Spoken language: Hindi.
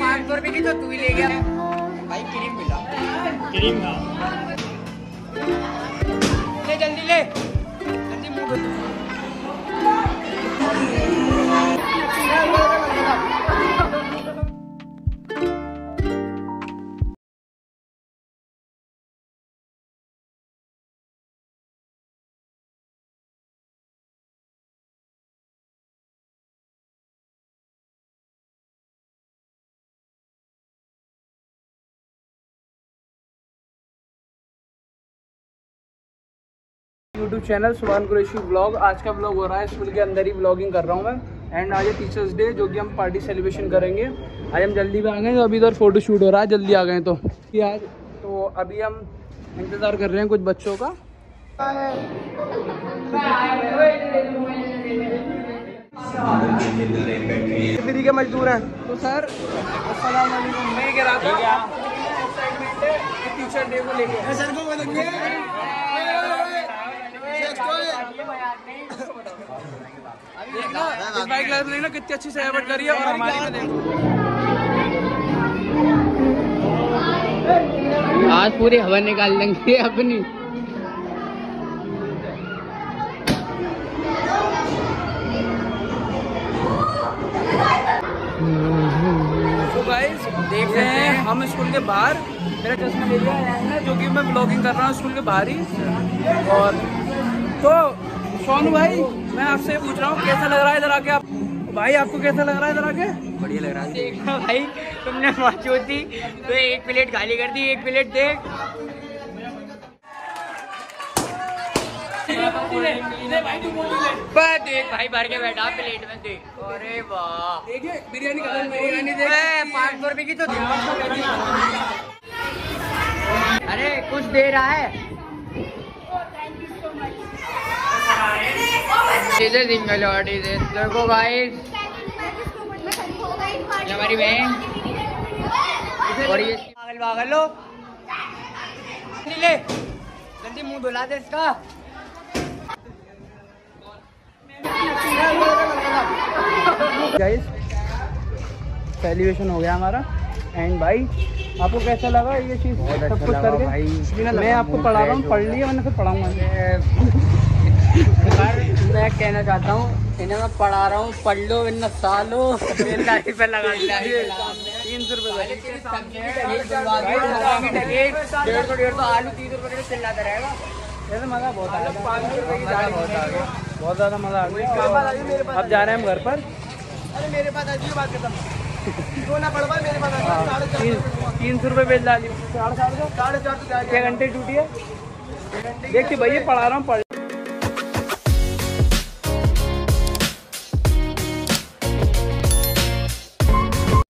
पाँच सौ की तो तू ही ले गया। भाई क्रीम मिला। क्रीम ना ले जल्दी ले। यूट्यूब चैनल सुभान कुरेशी ब्लॉग आज का ब्लॉग हो रहा है स्कूल के अंदर ही ब्लॉगिंग कर रहा हूँ मैं। एंड आज है टीचर्स डे जो कि हम पार्टी सेलिब्रेशन करेंगे। आज हम जल्दी भी आ गए तो अभी इधर फ़ोटो शूट हो रहा है जल्दी आ गए तो। कि आज तो अभी हम इंतज़ार कर रहे हैं कुछ बच्चों का। फ्री के मजदूर हैं? तो सर मैं कह रहा था टीचर डे को लेके सर को बाइक क्लास में देखना कितनी अच्छी सजावट करी है और हमारी में देखो आज पूरी हवा निकाल लेंगे अपनी। तो गाइस देख रहे हैं हम स्कूल के बाहर मेरा चश्मा ले लिया है जो कि मैं ब्लॉगिंग कर रहा हूँ स्कूल के बाहर ही। और तो सोनू भाई मैं आपसे पूछ रहा हूँ कैसा लग रहा है इधर आके आप? भाई आपको कैसा लग रहा है इधर आके? बढ़िया लग रहा है। देखना भाई तुमने मौजूद तो एक प्लेट खाली कर दी एक प्लेट देख देख भाई भर के बैठा प्लेट में देख। अरे वाह। बिरयानी बिरयानी देख। पाँच सौ रुपए की तो अरे कुछ दे रहा है? सीधे सिंगल और डीजे देखो गाइस हमारी बहन। और ये पागल पागल लो ले। जल्दी मुँह धुला दे इसका। गाइस सेलिब्रेशन हो गया हमारा। एंड भाई आपको कैसा लगा ये चीज़? सब कुछ करके? भाई। मैं आपको पढ़ा रहा हूँ पढ़ लिया मैंने फिर पढ़ाऊँगा। मैं कहना चाहता हूँ इन्हें मैं पढ़ा रहा हूँ पढ़ लो वरना सालो। लाइफ पे लगा तीन सौ रुपये डेढ़ सौ डेढ़ सौ आलू तीस रुपए चिल्लाता रहेगा। मज़ा बहुत आ गया। ज़्यादा मज़ा आ गया। अब जा रहे हैं हम घर पर। अरे मेरे पास बात तो पास हाँ, तीन सौ रुपये बेच डाली साढ़े चार सौ साढ़े चार सौ छः घंटे ड्यूटी है। देखिए भैया पढ़ा रहा हूँ पढ़